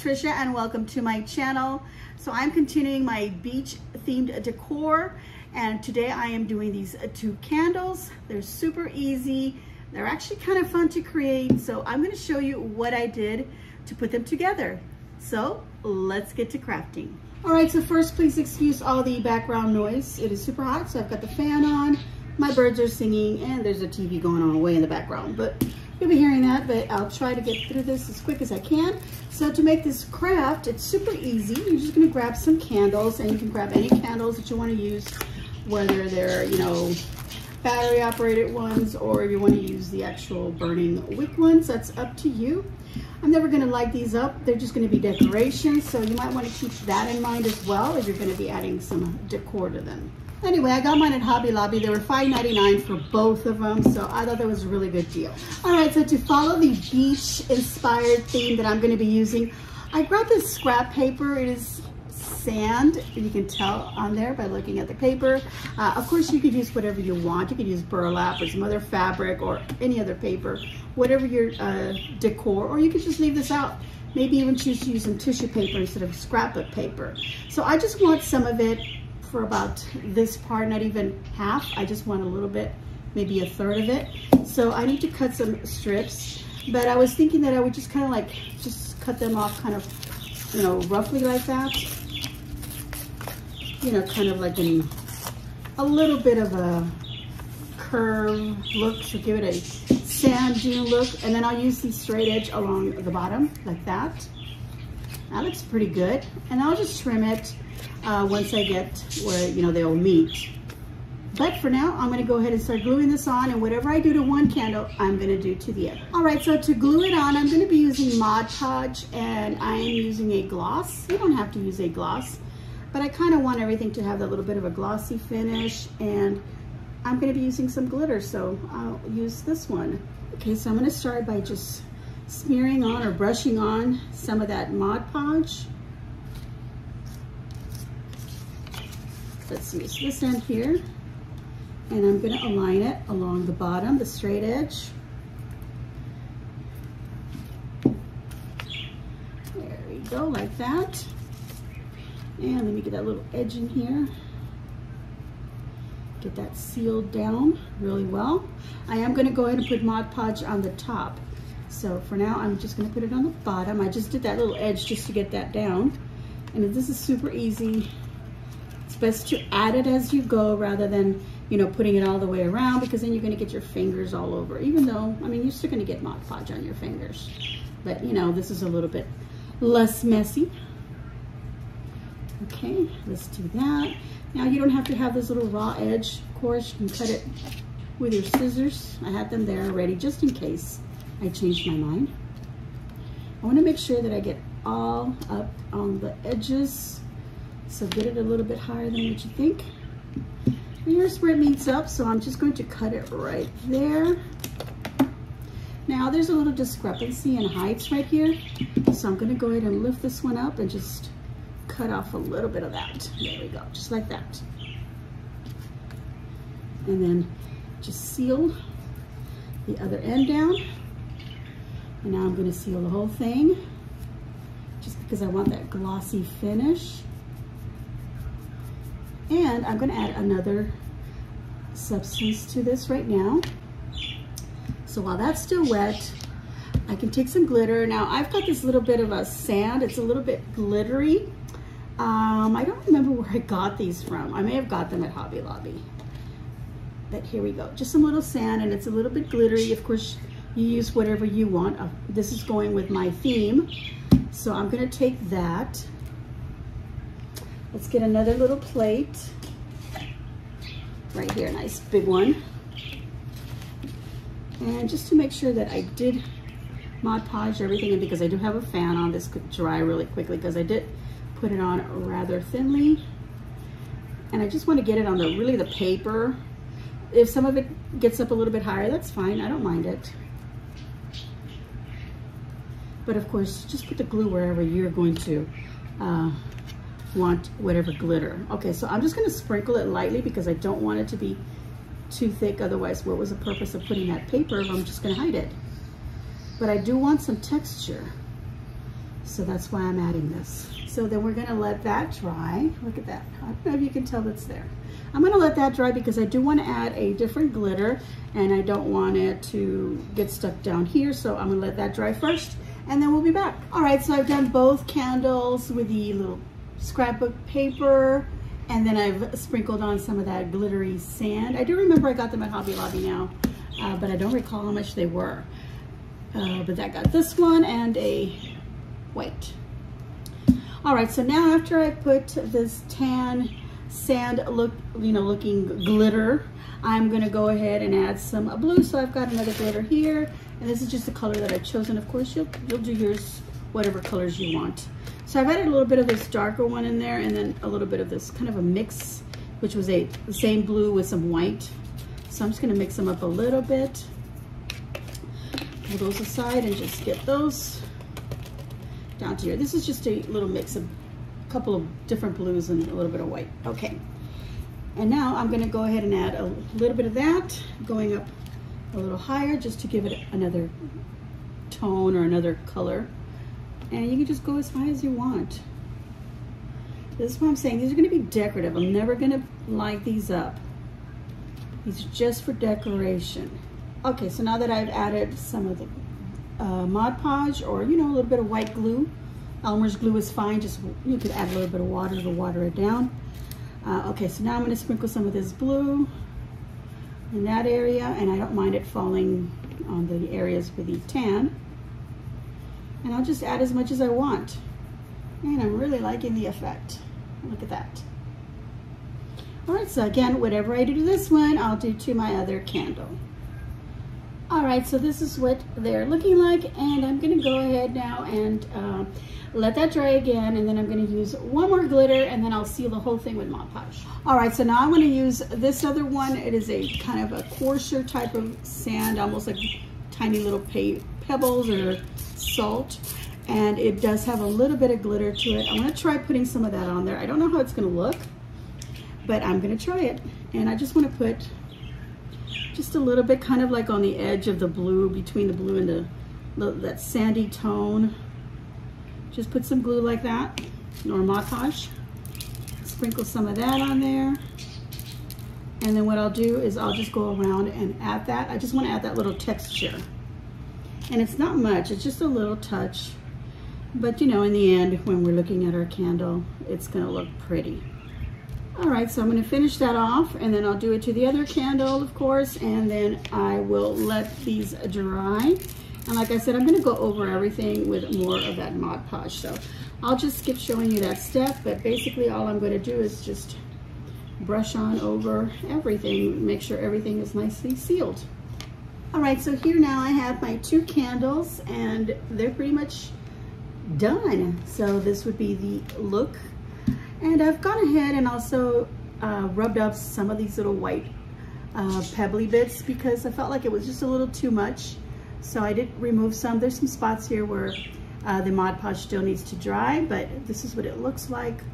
is Tricia and welcome to my channel. So I'm continuing my beach themed decor and today I am doing these two candles. They're super easy. They're actually kind of fun to create. So I'm gonna show you what I did to put them together. So let's get to crafting. All right, so first please excuse all the background noise. It is super hot, so I've got the fan on. My birds are singing and there's a TV going on way in the background, but You'll be hearing that, but I'll try to get through this as quick as I can. So to make this craft, it's super easy. You're just gonna grab some candles and you can grab any candles that you wanna use, whether they're, you know, battery operated ones or if you wanna use the actual burning wick ones, that's up to you. I'm never gonna light these up. They're just gonna be decorations. So you might wanna keep that in mind as well if you're gonna be adding some decor to them. Anyway, I got mine at Hobby Lobby. They were $5.99 for both of them, so I thought that was a really good deal. All right, so to follow the beach-inspired theme that I'm gonna be using, I grabbed this scrap paper. It is sand, you can tell on there by looking at the paper. Uh, of course, you could use whatever you want. You could use burlap or some other fabric or any other paper, whatever your uh, decor, or you could just leave this out. Maybe even choose to use some tissue paper instead of scrapbook paper. So I just want some of it for about this part, not even half. I just want a little bit, maybe a third of it. So I need to cut some strips, but I was thinking that I would just kind of like, just cut them off kind of, you know, roughly like that. You know, kind of like in a little bit of a curve look to give it a sand dune look. And then I'll use the straight edge along the bottom like that. That looks pretty good. And I'll just trim it uh, once I get where, you know, they'll meet. But for now, I'm gonna go ahead and start gluing this on and whatever I do to one candle, I'm gonna do to the other. All right, so to glue it on, I'm gonna be using Mod Podge and I am using a gloss. You don't have to use a gloss, but I kind of want everything to have that little bit of a glossy finish and I'm gonna be using some glitter, so I'll use this one. Okay, so I'm gonna start by just smearing on or brushing on some of that Mod Podge. Let's use this end here. And I'm gonna align it along the bottom, the straight edge. There we go, like that. And let me get that little edge in here. Get that sealed down really well. I am gonna go ahead and put Mod Podge on the top. So for now, I'm just gonna put it on the bottom. I just did that little edge just to get that down. And this is super easy best to add it as you go rather than, you know, putting it all the way around because then you're gonna get your fingers all over. Even though, I mean, you're still gonna get Mod Podge on your fingers. But, you know, this is a little bit less messy. Okay, let's do that. Now you don't have to have this little raw edge. Of course, you can cut it with your scissors. I had them there already just in case I changed my mind. I wanna make sure that I get all up on the edges so get it a little bit higher than what you think. And where it meets up, so I'm just going to cut it right there. Now there's a little discrepancy in heights right here. So I'm gonna go ahead and lift this one up and just cut off a little bit of that. There we go, just like that. And then just seal the other end down. And now I'm gonna seal the whole thing just because I want that glossy finish. And I'm gonna add another substance to this right now. So while that's still wet, I can take some glitter. Now I've got this little bit of a sand. It's a little bit glittery. Um, I don't remember where I got these from. I may have got them at Hobby Lobby. But here we go. Just some little sand and it's a little bit glittery. Of course, you use whatever you want. Uh, this is going with my theme. So I'm gonna take that Let's get another little plate. Right here, nice big one. And just to make sure that I did Mod Podge everything and because I do have a fan on, this could dry really quickly because I did put it on rather thinly. And I just want to get it on the really the paper. If some of it gets up a little bit higher, that's fine. I don't mind it. But of course, just put the glue wherever you're going to uh, want whatever glitter. Okay, so I'm just gonna sprinkle it lightly because I don't want it to be too thick. Otherwise, what was the purpose of putting that paper if I'm just gonna hide it? But I do want some texture. So that's why I'm adding this. So then we're gonna let that dry. Look at that. I don't know if you can tell that's there. I'm gonna let that dry because I do wanna add a different glitter and I don't want it to get stuck down here. So I'm gonna let that dry first and then we'll be back. All right, so I've done both candles with the little scrapbook paper and then I've sprinkled on some of that glittery sand. I do remember I got them at Hobby Lobby now, uh, but I don't recall how much they were. Uh, but that got this one and a white. All right, so now after I put this tan sand look, you know, looking glitter, I'm gonna go ahead and add some blue. So I've got another glitter here, and this is just the color that I've chosen. Of course, you'll, you'll do yours whatever colors you want. So I've added a little bit of this darker one in there, and then a little bit of this kind of a mix, which was a the same blue with some white. So I'm just gonna mix them up a little bit. Pull those aside and just get those down to here. This is just a little mix of a couple of different blues and a little bit of white. Okay. And now I'm gonna go ahead and add a little bit of that, going up a little higher just to give it another tone or another color. And you can just go as high as you want. This is what I'm saying. These are gonna be decorative. I'm never gonna light these up. These are just for decoration. Okay, so now that I've added some of the uh, Mod Podge or, you know, a little bit of white glue. Elmer's glue is fine. Just you could add a little bit of water to water it down. Uh, okay, so now I'm going to sprinkle some of this blue in that area, and I don't mind it falling on the areas with the tan. And I'll just add as much as I want. And I'm really liking the effect. Look at that. All right, so again, whatever I do to this one, I'll do to my other candle. All right, so this is what they're looking like, and I'm gonna go ahead now and uh, let that dry again, and then I'm gonna use one more glitter, and then I'll seal the whole thing with Mod Podge. All right, so now I'm gonna use this other one. It is a kind of a coarser type of sand, almost like tiny little pebbles or salt, and it does have a little bit of glitter to it. I'm gonna try putting some of that on there. I don't know how it's gonna look, but I'm gonna try it. And I just wanna put just a little bit kind of like on the edge of the blue, between the blue and the, the that sandy tone. Just put some glue like that, Podge. Sprinkle some of that on there. And then what I'll do is I'll just go around and add that. I just want to add that little texture. And it's not much, it's just a little touch. But you know, in the end, when we're looking at our candle, it's gonna look pretty. All right, so I'm gonna finish that off and then I'll do it to the other candle, of course, and then I will let these dry. And like I said, I'm gonna go over everything with more of that Mod Podge. So I'll just skip showing you that step, but basically all I'm gonna do is just brush on over everything, make sure everything is nicely sealed. All right, so here now I have my two candles and they're pretty much done. So this would be the look and I've gone ahead and also uh, rubbed up some of these little white uh, pebbly bits because I felt like it was just a little too much. So I did remove some. There's some spots here where uh, the Mod Podge still needs to dry, but this is what it looks like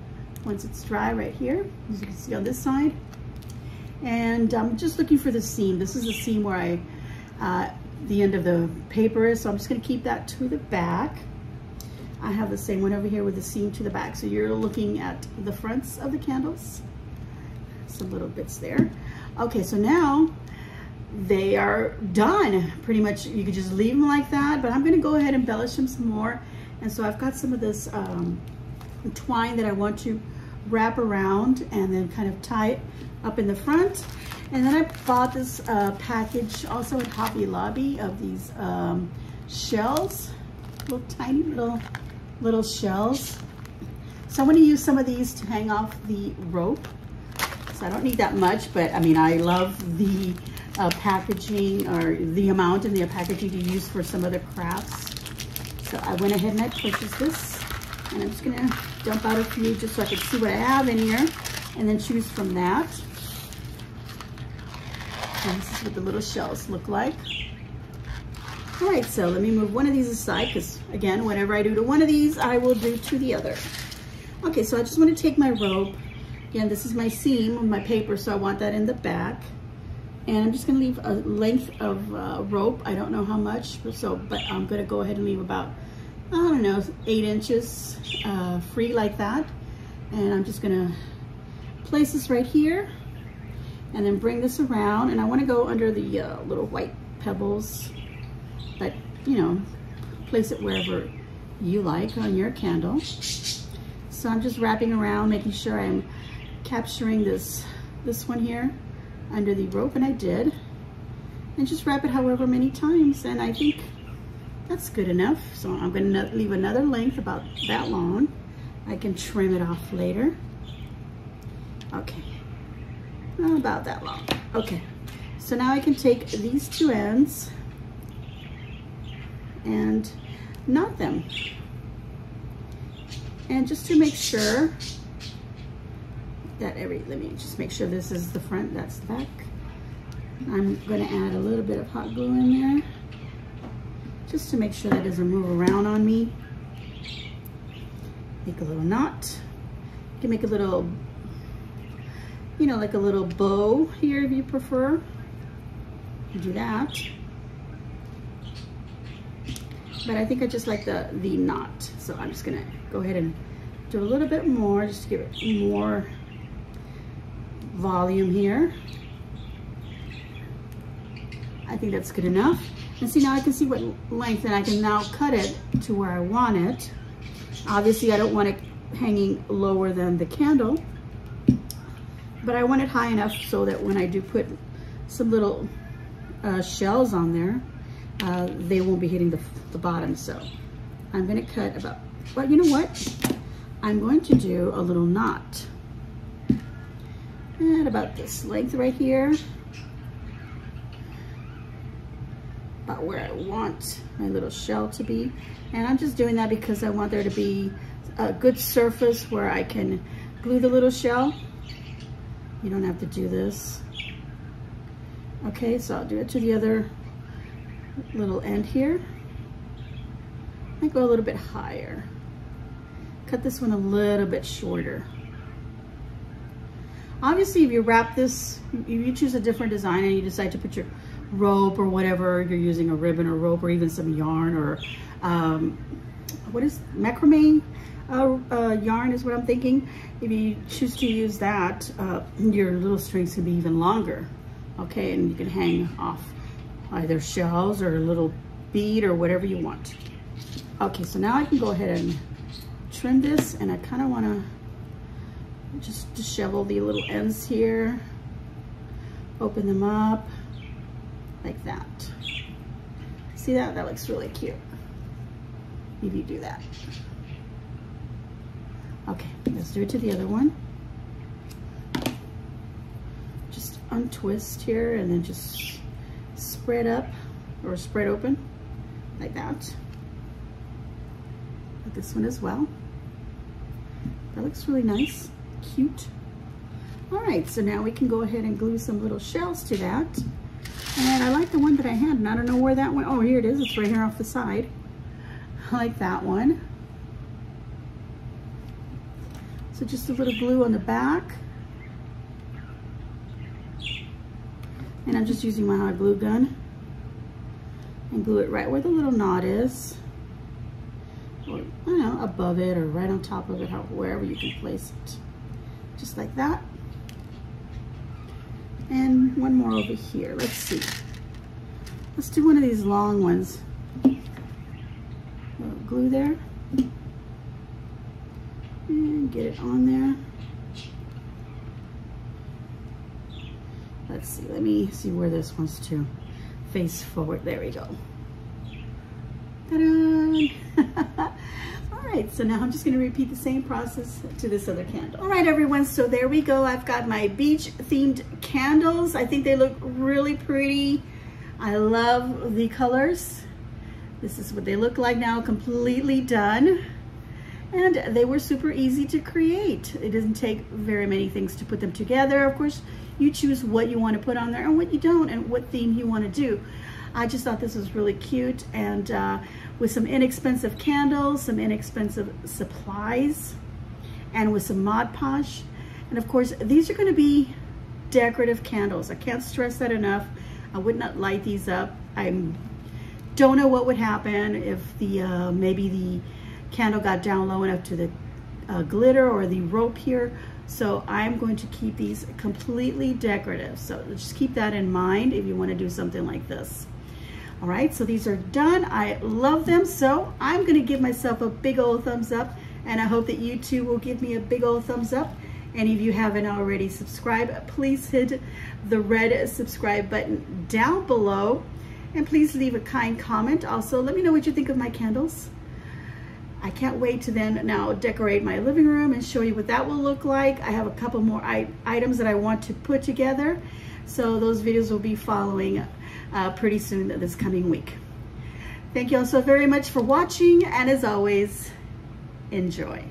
once it's dry right here, as you can see on this side. And I'm just looking for the seam. This is the seam where I, the end of the paper is, so I'm just gonna keep that to the back. I have the same one over here with the seam to the back. So you're looking at the fronts of the candles. Some little bits there. Okay, so now they are done. Pretty much you could just leave them like that, but I'm gonna go ahead and embellish them some more. And so I've got some of this um, twine that I want to wrap around and then kind of tie it up in the front. And then I bought this uh, package also at Hobby Lobby of these um, shells, little tiny little little shells. So I'm gonna use some of these to hang off the rope. So I don't need that much, but I mean, I love the uh, packaging or the amount in the packaging to use for some other crafts. So I went ahead and I purchased this and I'm just gonna dump out a few just so I can see what I have in here and then choose from that. And this is what the little shells look like. All right, so let me move one of these aside because again, whatever I do to one of these, I will do to the other. Okay, so I just want to take my rope. Again, this is my seam of my paper, so I want that in the back. And I'm just gonna leave a length of uh, rope. I don't know how much, so but I'm gonna go ahead and leave about I don't know, eight inches uh, free like that. And I'm just gonna place this right here and then bring this around. And I wanna go under the uh, little white pebbles, but you know, place it wherever you like on your candle. So I'm just wrapping around, making sure I'm capturing this, this one here under the rope, and I did. And just wrap it however many times, and I think that's good enough. So I'm gonna leave another length about that long. I can trim it off later. Okay, about that long. Okay, so now I can take these two ends and knot them. And just to make sure that every, let me just make sure this is the front, that's the back. I'm gonna add a little bit of hot glue in there just to make sure that doesn't move around on me. Make a little knot. You can make a little, you know, like a little bow here if you prefer. Do that. But I think I just like the, the knot. So I'm just gonna go ahead and do a little bit more just to give it more volume here. I think that's good enough. And see now I can see what length and I can now cut it to where I want it. Obviously I don't want it hanging lower than the candle, but I want it high enough so that when I do put some little uh, shells on there, uh, they won't be hitting the, the bottom. So I'm gonna cut about, well, you know what? I'm going to do a little knot at about this length right here. About where I want my little shell to be. And I'm just doing that because I want there to be a good surface where I can glue the little shell. You don't have to do this. Okay, so I'll do it to the other little end here. I go a little bit higher. Cut this one a little bit shorter. Obviously, if you wrap this, if you choose a different design and you decide to put your rope or whatever, you're using a ribbon or rope or even some yarn or um, what is macrame uh, uh, yarn is what I'm thinking. If you choose to use that, uh, your little strings can be even longer. Okay, and you can hang off either shells or a little bead or whatever you want. Okay, so now I can go ahead and trim this and I kind of want to just dishevel the little ends here, open them up like that. See that? That looks really cute if you do that. Okay, let's do it to the other one. Just untwist here and then just spread up or spread open like that. Like this one as well. That looks really nice, cute. All right, so now we can go ahead and glue some little shells to that. And I like the one that I had, and I don't know where that went. Oh, here it is, it's right here off the side. I like that one. So just a little glue on the back. And I'm just using my hot glue gun and glue it right where the little knot is. Or, I know, above it or right on top of it, wherever you can place it. Just like that. And one more over here, let's see. Let's do one of these long ones. glue there. And get it on there. Let's see, let me see where this wants to face forward. There we go. Ta-da! Right, so now I'm just gonna repeat the same process to this other candle. All right, everyone, so there we go. I've got my beach themed candles. I think they look really pretty. I love the colors. This is what they look like now, completely done. And they were super easy to create. It doesn't take very many things to put them together. Of course, you choose what you want to put on there and what you don't and what theme you want to do. I just thought this was really cute and uh, with some inexpensive candles, some inexpensive supplies, and with some Mod Podge. And of course, these are gonna be decorative candles. I can't stress that enough. I would not light these up. I'm don't know what would happen if the uh, maybe the candle got down low enough to the uh, glitter or the rope here. So I'm going to keep these completely decorative. So just keep that in mind if you want to do something like this. All right, so these are done. I love them. So I'm going to give myself a big old thumbs up and I hope that you too will give me a big old thumbs up. And if you haven't already subscribed, please hit the red subscribe button down below and please leave a kind comment. Also, let me know what you think of my candles. I can't wait to then now decorate my living room and show you what that will look like. I have a couple more items that I want to put together. So those videos will be following uh, pretty soon this coming week. Thank you all so very much for watching and as always, enjoy.